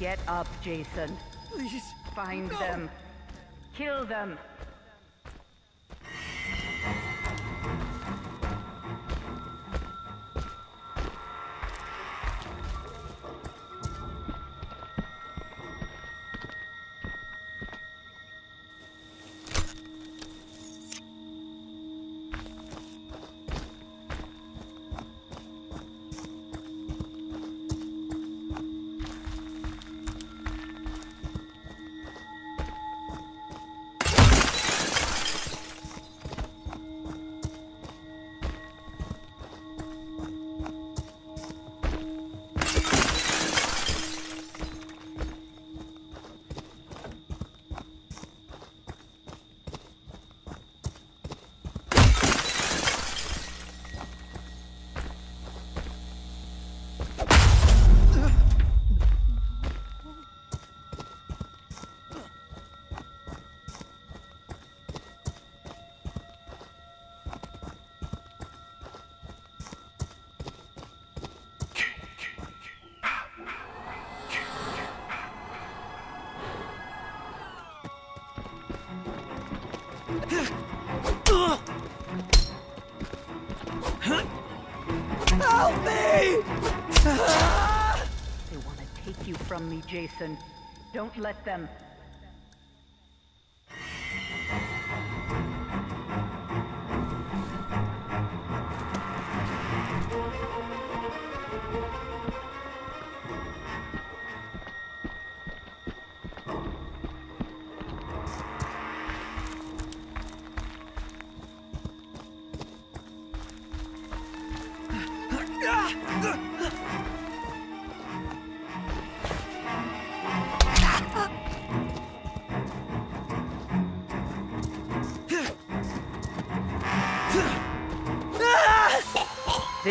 Get up, Jason. Please. Find No. them. Kill them. Help me! They want to take you from me, Jason. Don't let them.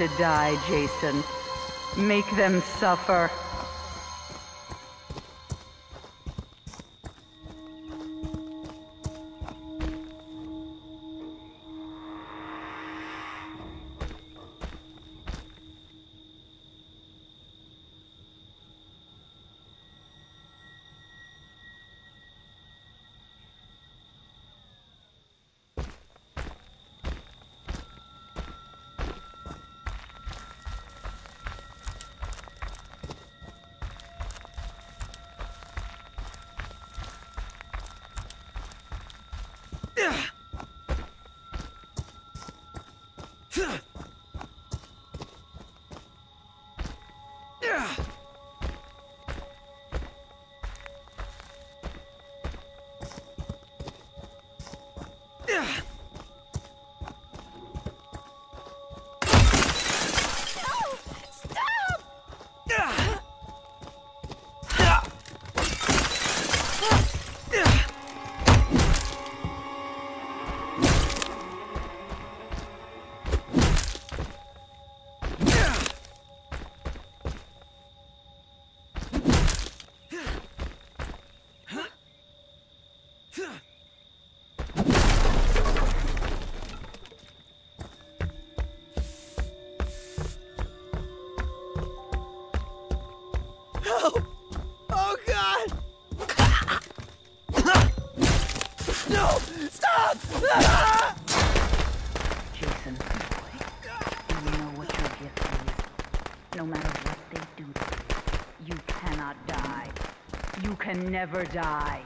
To die, Jason. Make them suffer. Never die.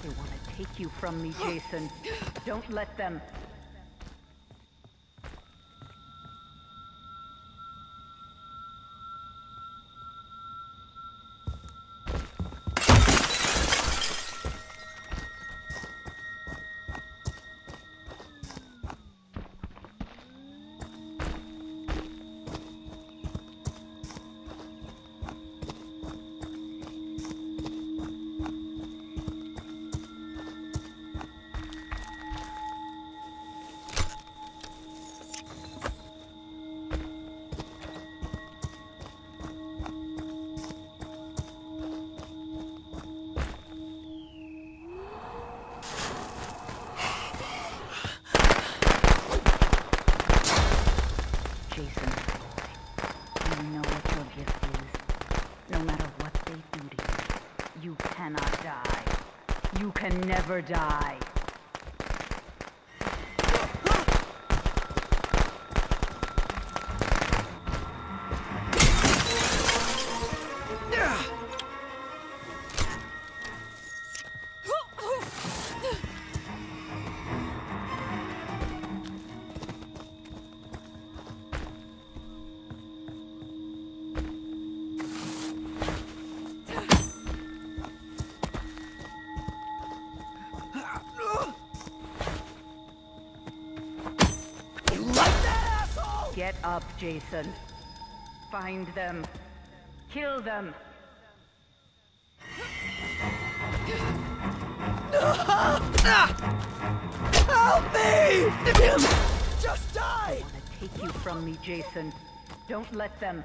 They want to take you from me, Jason. Don't let them. Never die. Up, Jason. Find them. Kill them. Help me! Just die! Want to take you from me, Jason. Don't let them.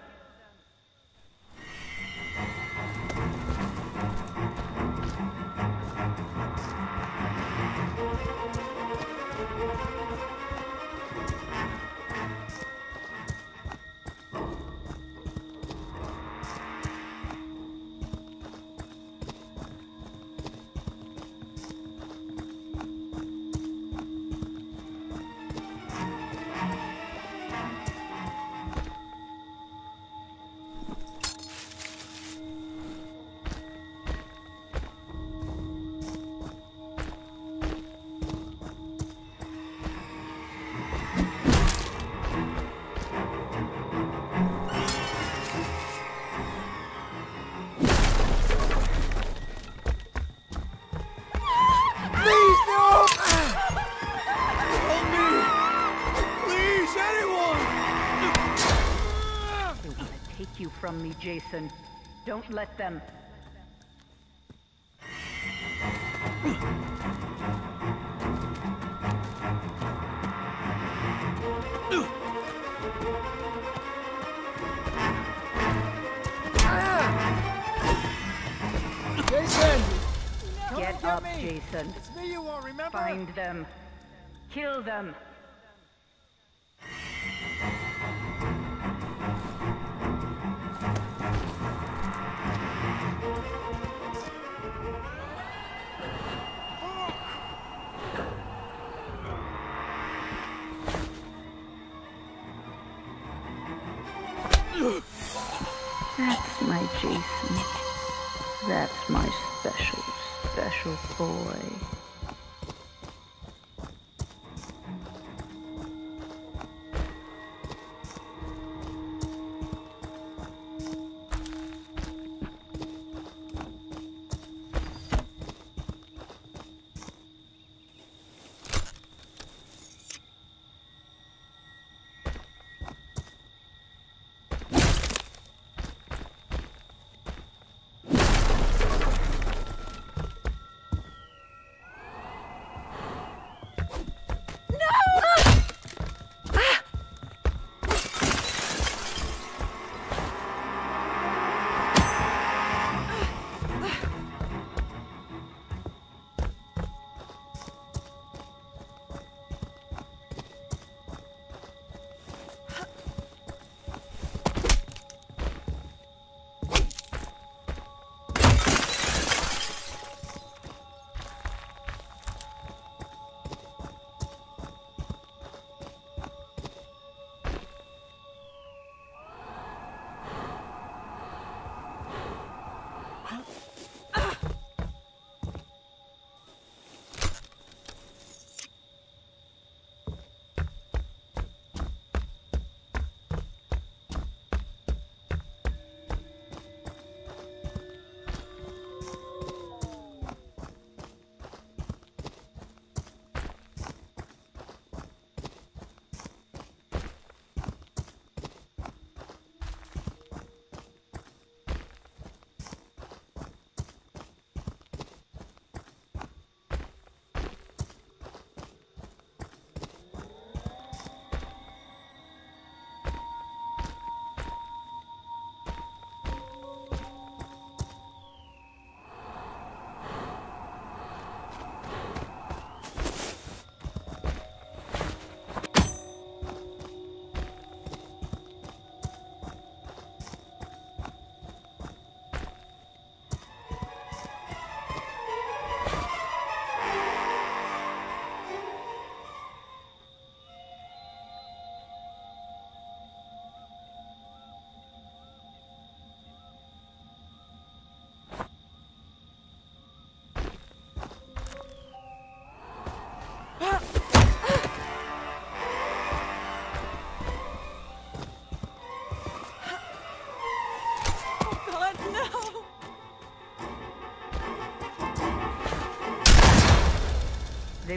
Jason. Don't let them. Jason! Get get up! Jason. It's me you want, remember? Find them. Kill them. That's my Jason. That's my special, special boy.